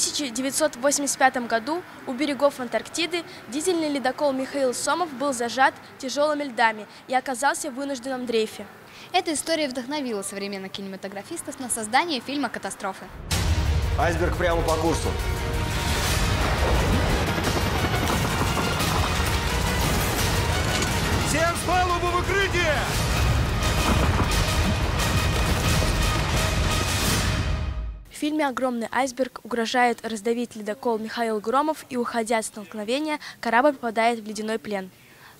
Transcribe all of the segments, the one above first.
1985 году у берегов Антарктиды дизельный ледокол Михаил Сомов был зажат тяжелыми льдами и оказался в вынужденном дрейфе. Эта история вдохновила современных кинематографистов на создание фильма «Катастрофы». Айсберг прямо по курсу. Всем с палубы в укрытие! Фильме «Огромный айсберг» угрожает раздавить ледокол Михаил Громов и, уходя от столкновения, корабль попадает в ледяной плен.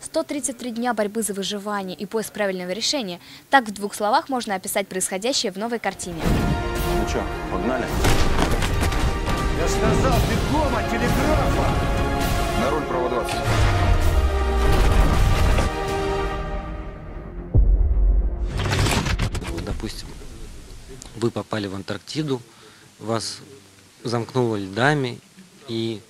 133 дня борьбы за выживание и поиск правильного решения. Так в двух словах можно описать происходящее в новой картине. Ну что, погнали? Я ж сказал, бегом от телеграфа! На руль право 20. допустим, вы попали в Антарктиду, вас замкнуло льдами, и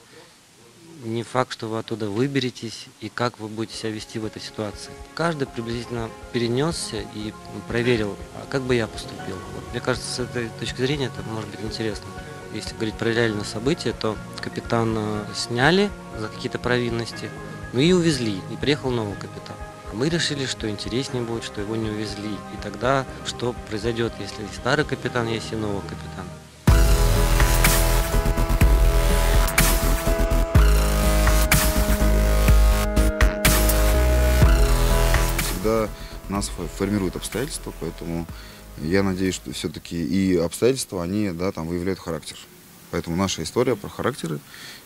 не факт, что вы оттуда выберетесь, и как вы будете себя вести в этой ситуации. Каждый приблизительно перенесся и проверил, а как бы я поступил. Вот, мне кажется, с этой точки зрения это может быть интересно. Если говорить про реальные события, то капитана сняли за какие-то провинности, ну и увезли, и приехал новый капитан. Мы решили, что интереснее будет, что его не увезли. И тогда что произойдет, если старый капитан есть и новый капитан? Всегда нас фо- формируют обстоятельства, поэтому я надеюсь, что все-таки и обстоятельства, они, да, там выявляют характер. Поэтому наша история про характеры,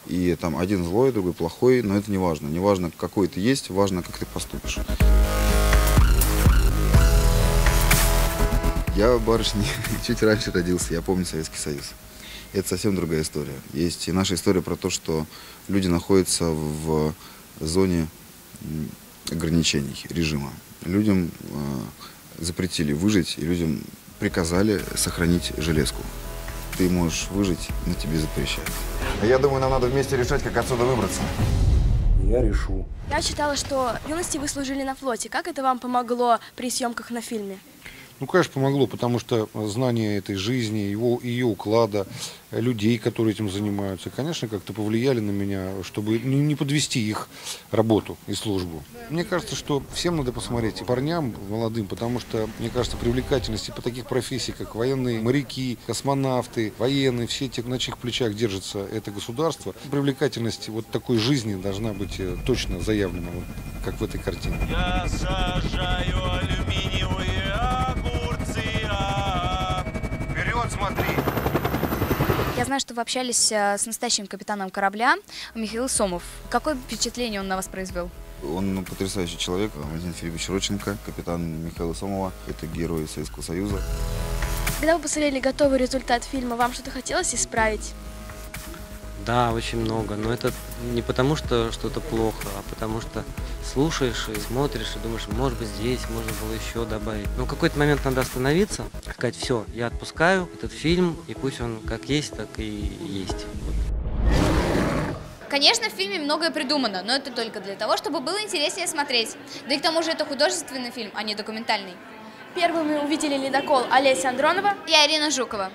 и там один злой, другой плохой, но это не важно. Не важно, какой ты есть, важно, как ты поступишь. Я, барышни, чуть раньше родился, я помню Советский Союз. Это совсем другая история. Есть и наша история про то, что люди находятся в зоне ограничений режима. Людям э, запретили выжить, и людям приказали сохранить железку. Ты можешь выжить, но тебе запрещают. Я думаю, нам надо вместе решать, как отсюда выбраться. Я решу. Я читала, что в юности вы служили на флоте. Как это вам помогло при съемках на фильме? Ну, конечно, помогло, потому что знание этой жизни, его, ее уклада, людей, которые этим занимаются, конечно, как-то повлияли на меня, чтобы не, не подвести их работу и службу. Мне кажется, что всем надо посмотреть, и парням молодым, потому что, мне кажется, привлекательность по таких профессий, как военные моряки, космонавты, военные, все те, на чьих плечах держится это государство, привлекательность вот такой жизни должна быть э, точно заявлена, вот, как в этой картине. Я сажаю смотри! Я знаю, что вы общались э, с настоящим капитаном корабля Михаил Сомов. Какое впечатление он на вас произвел? Он ну, потрясающий человек, Валентин Филиппович Роченко, капитан Михаила Сомова, это герой Советского Союза. Когда вы посмотрели готовый результат фильма, вам что-то хотелось исправить? Да, очень много. Но это не потому, что что-то плохо, а потому что слушаешь и смотришь и думаешь, может быть, здесь можно было еще добавить. Но в какой-то момент надо остановиться, сказать, все, я отпускаю этот фильм, и пусть он как есть, так и есть. Конечно, в фильме многое придумано, но это только для того, чтобы было интереснее смотреть. Да и к тому же это художественный фильм, а не документальный. Первыми увидели ледокол Олеся Андронова Я Ирина Жукова.